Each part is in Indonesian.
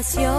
espacio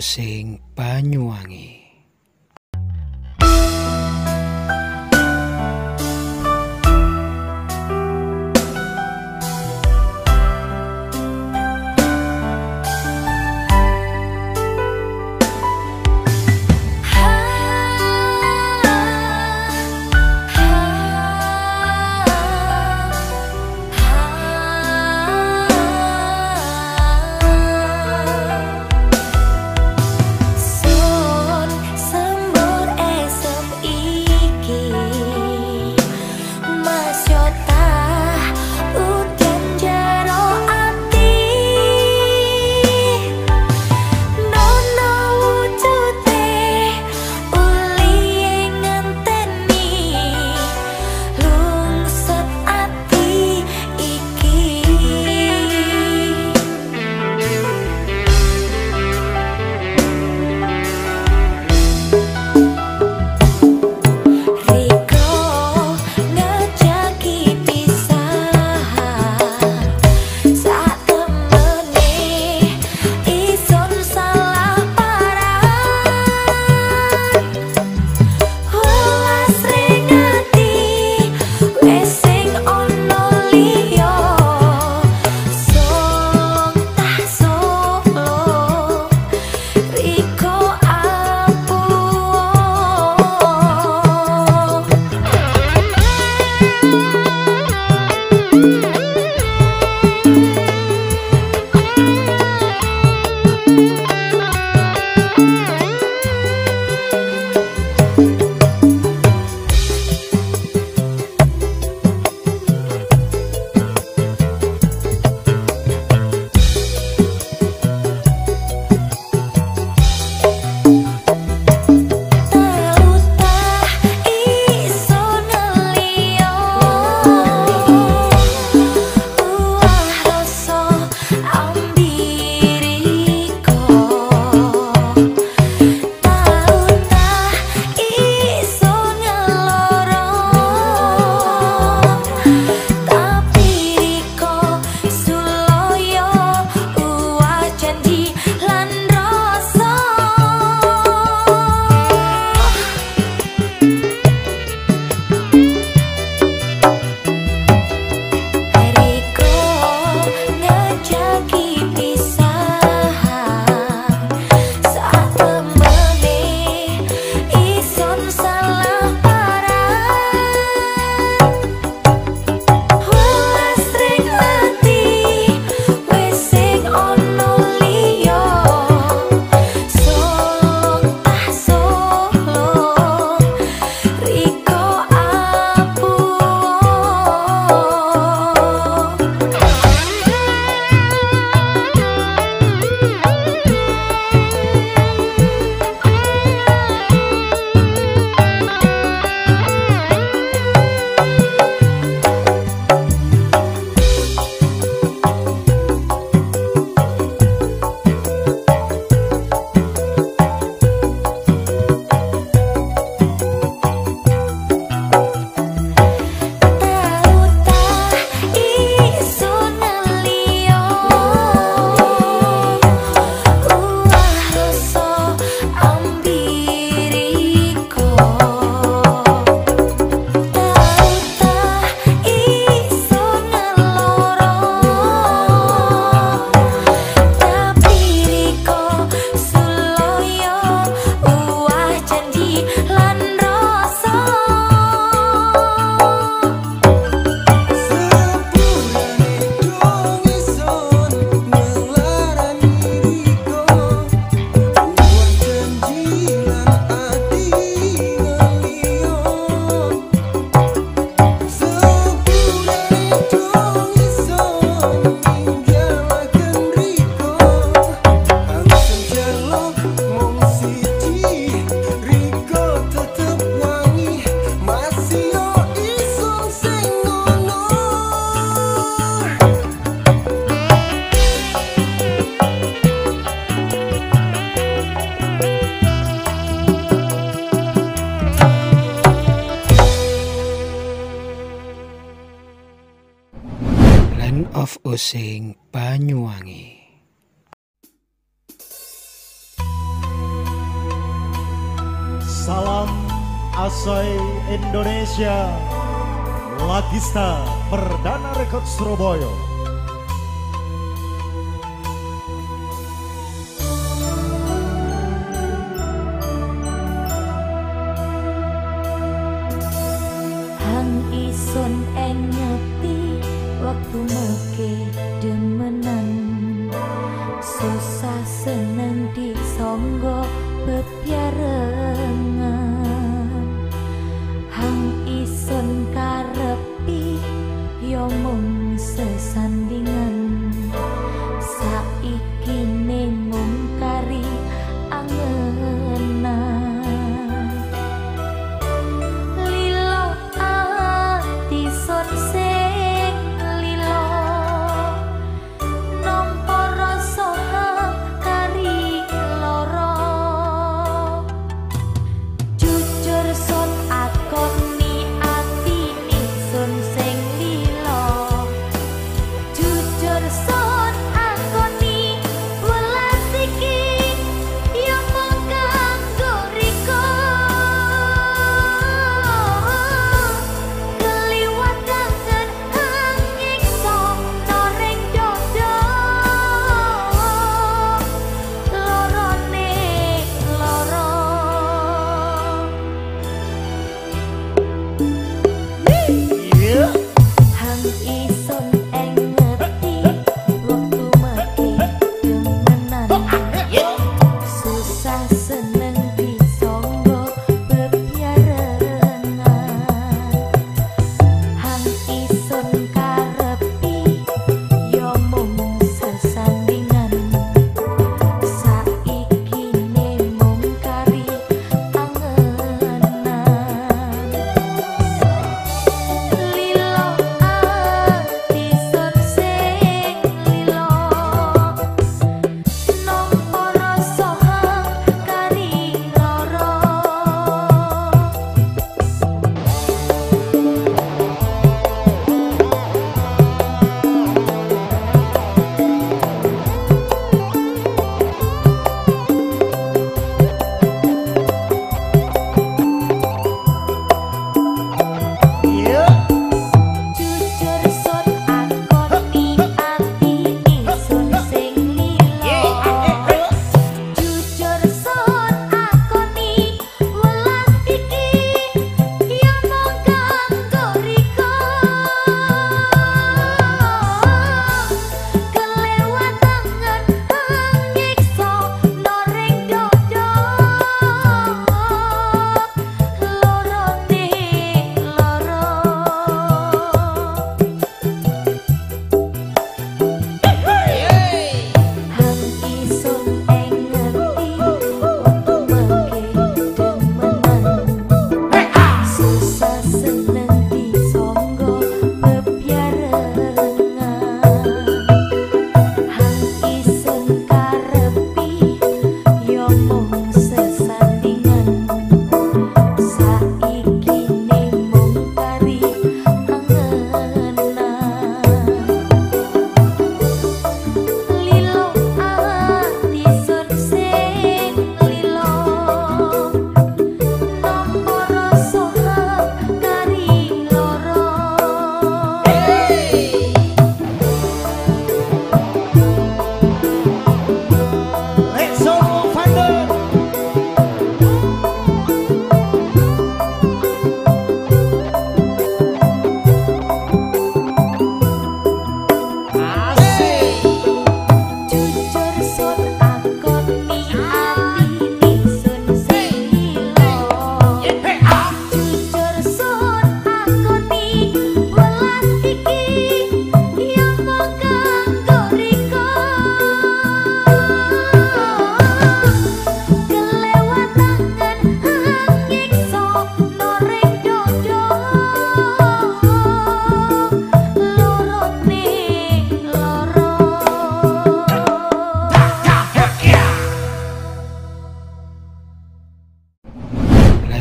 See.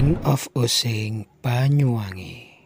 Land of Osing Banyuwangi.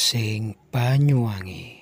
Osing Banyuwangi.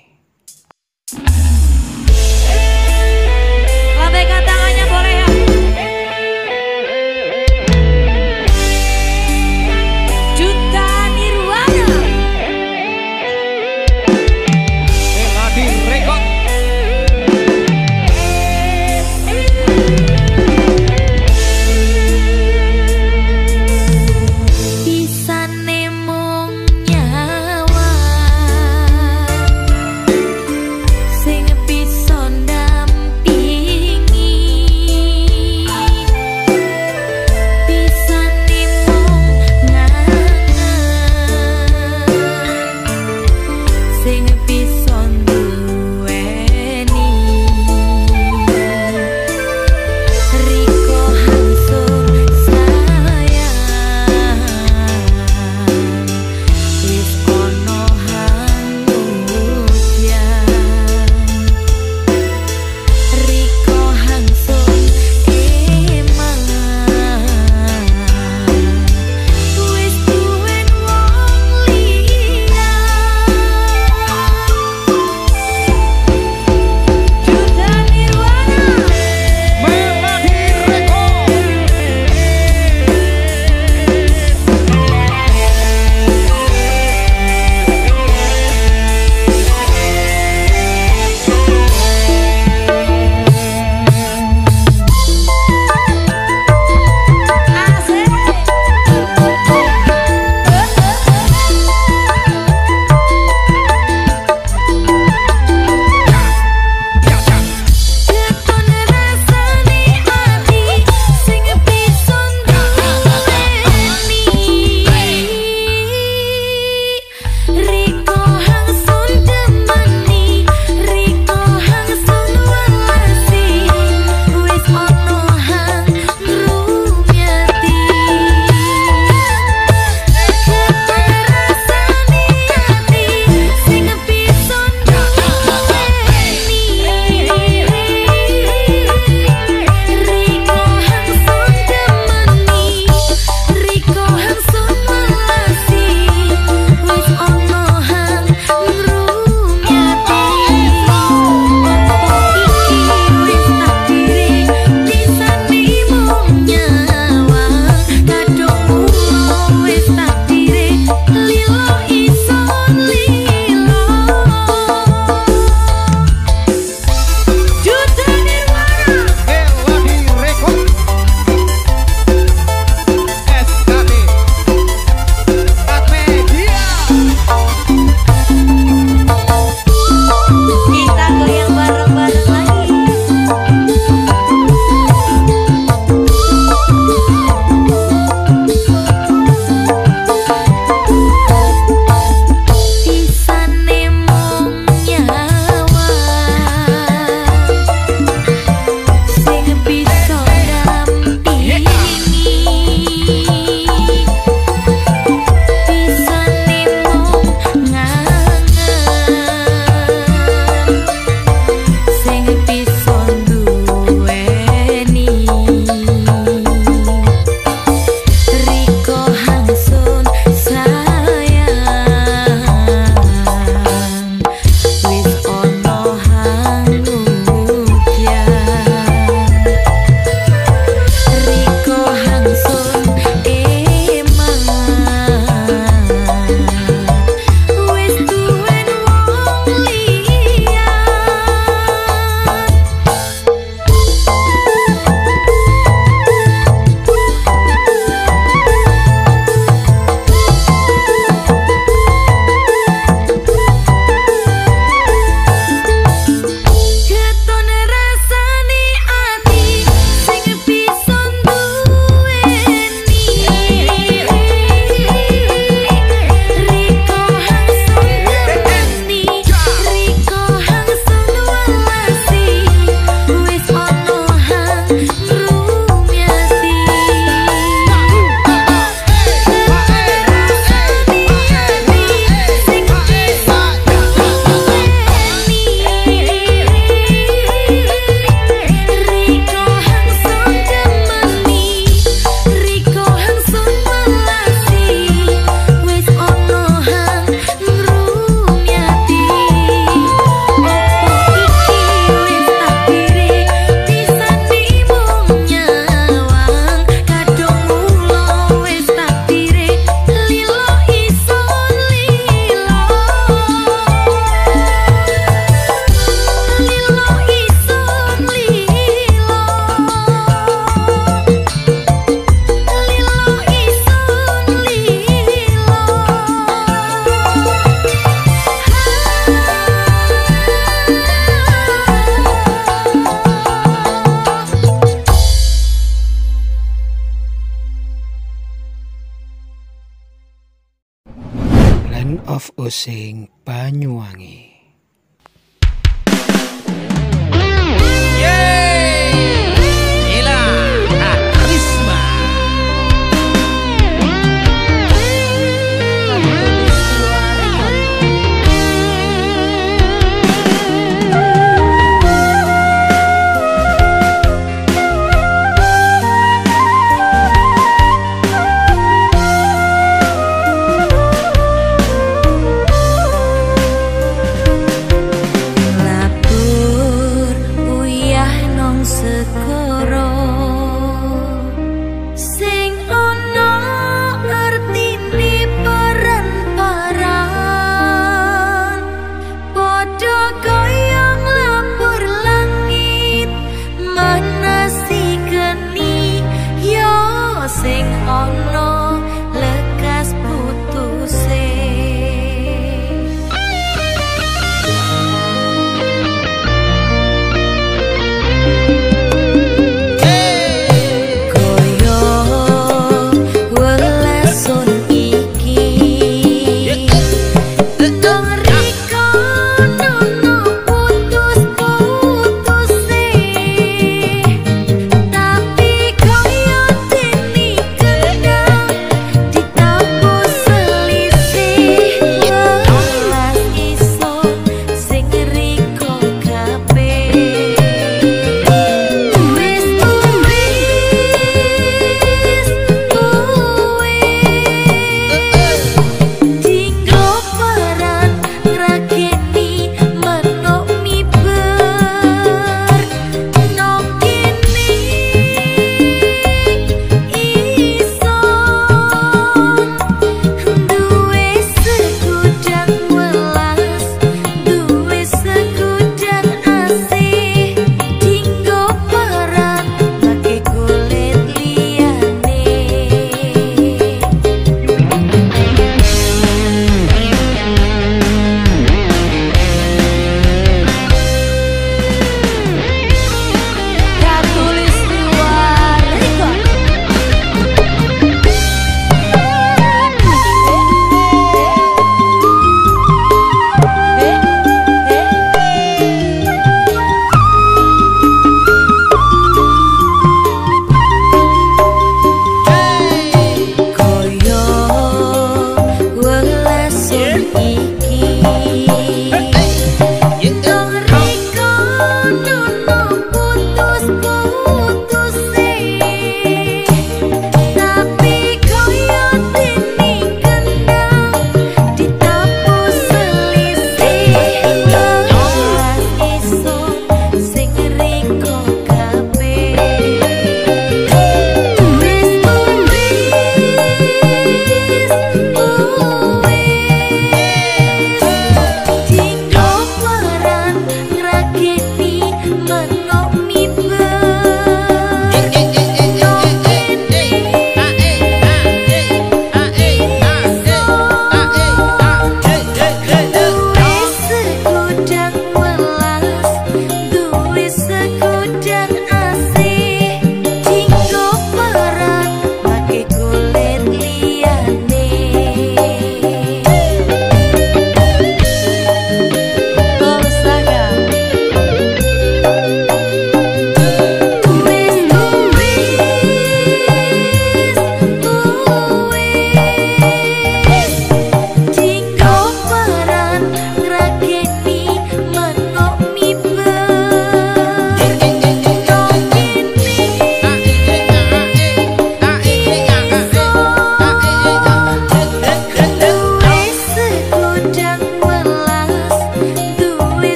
Of Osing Banyuwangi.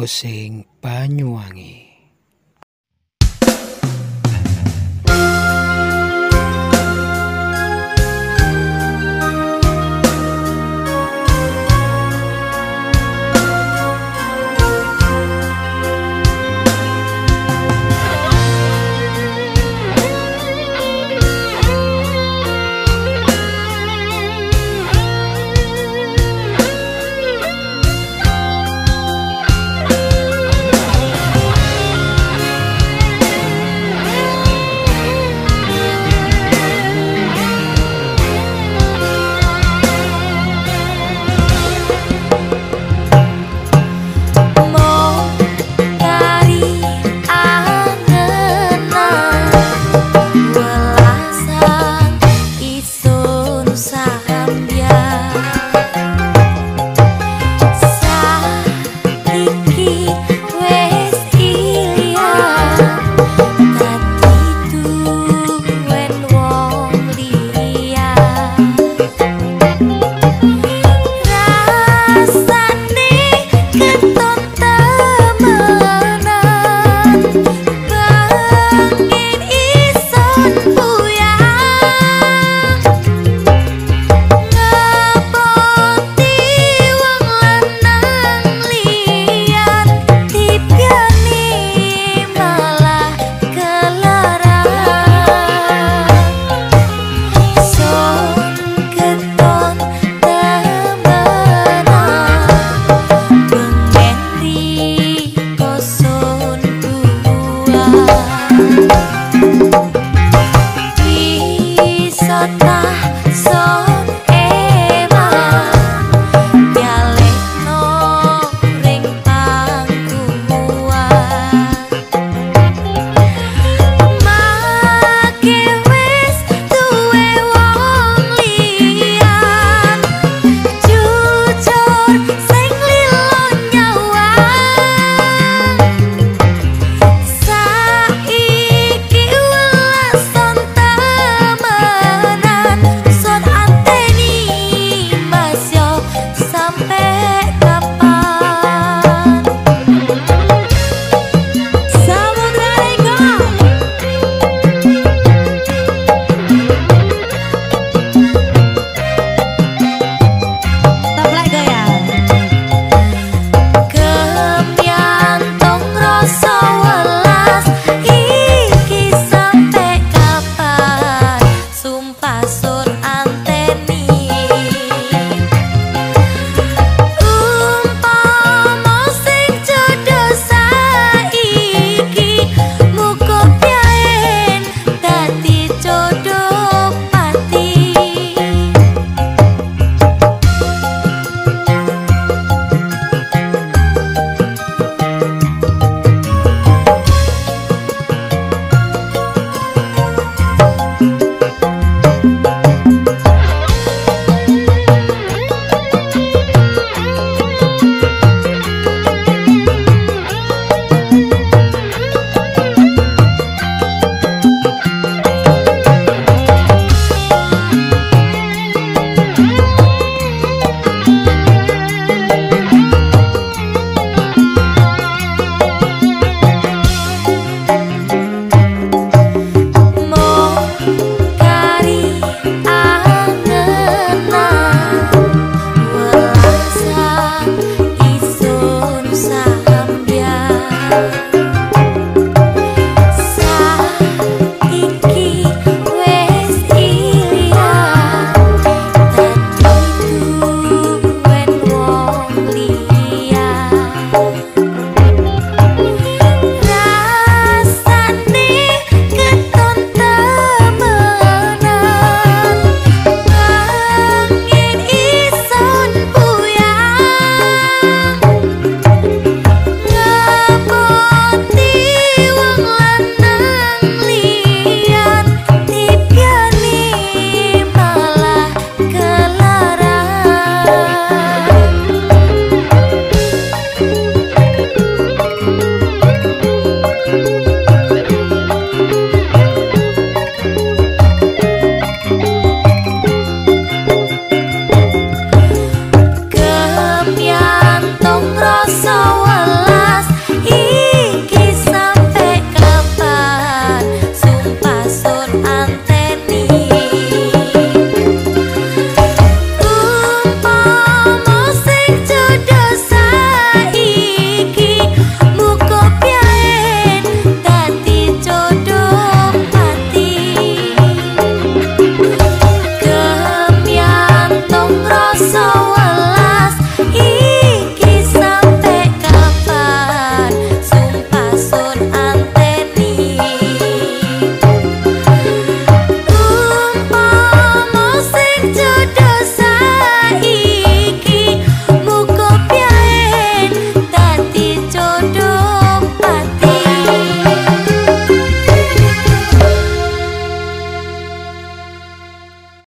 Osing Banyuwangi.